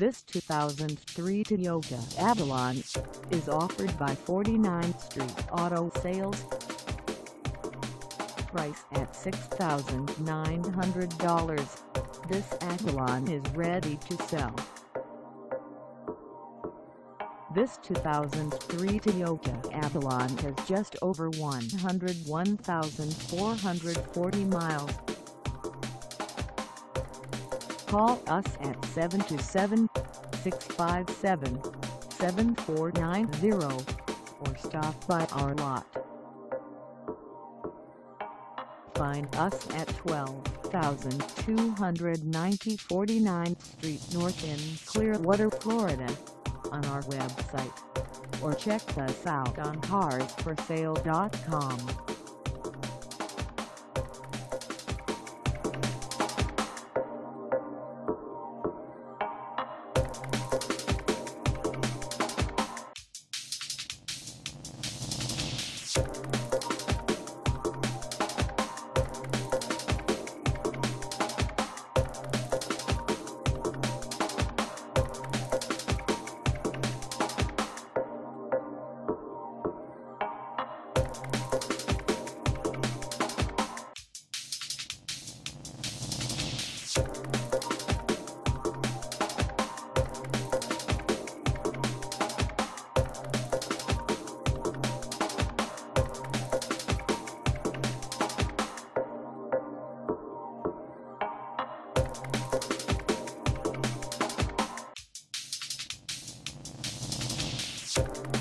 This 2003 Toyota Avalon is offered by 49th Street Auto Sales. Price at $6,900. This Avalon is ready to sell. This 2003 Toyota Avalon has just over 101,440 miles. Call us at 727-657-7490 or stop by our lot. Find us at 12290 49th Street North in Clearwater, Florida on our website or check us out on carsforsale.com. Thank